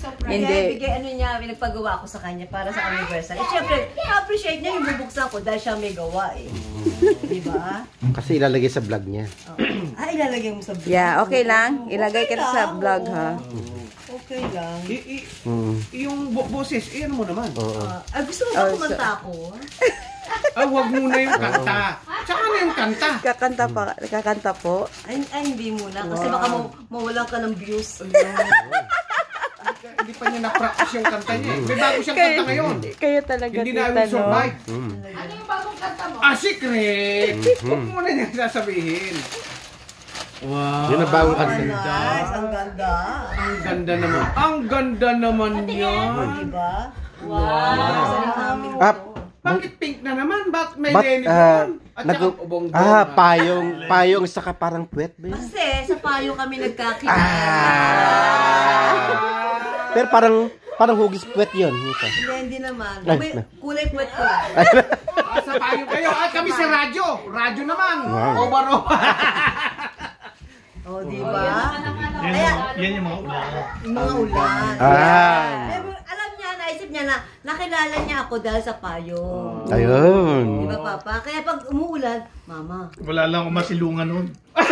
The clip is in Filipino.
Surprise. Hindi. Kaya bigay ano niya, pinagpagawa ko sa kanya para sa anniversary. Eh, syempre, appreciate niya yung bubuksan ko dahil siya may gawa eh. Di ba? Kasi ilalagay sa vlog niya. Oh. Ah, ilalagay mo sa vlog. Yeah, okay lang. Ilagay Okay kita sa vlog, ha? Okay lang. I- i- Mm. yung bo- boses, iyan mo naman. Oo. Ah, ay, gusto mo Oh, ba kumanta ako? Ah, wag muna yung kanta. Tsaka na yung kanta. Kakanta pa, kakanta po. Ay, ay hindi muna. Kasi baka maw- mawalan ka ng views. Hindi pa niya na-practice yung kanta niya. May bago siyang kanta ngayon. Kayo talaga, Hindi na no? survive. Ano yung bagong kanta mo? Ah, secret! Huwag mo na niya sasabihin. Wow. Yun ang bagong kanta. Nice, ang ganda. Ang ganda naman. Ang ganda naman niya. Wow. Namin Ah. Bakit pink na naman? Bakit may But, ah, doon? At nag- saka ubong ah, payong, payong saka parang puwet ba yun? Kasi sa payo kami nagkakilala. Ah. Pero parang, parang hugis puwet yun. Ito. Hindi, hindi naman. Ay, May, na. kulay puwet ko lang. Ah, sa payo kayo. At kami sa radyo. Radyo naman. Wow. Obaro. O, Oh, di ba? Kaya, Yan yung mga ulan. yung mga ulan. Ah. Pero alam niya, naisip niya na, nakilala niya ako dahil sa payo. Di Ayun. ba, Papa? Kaya pag umuulan, Mama, Wala lang akong masilungan nun.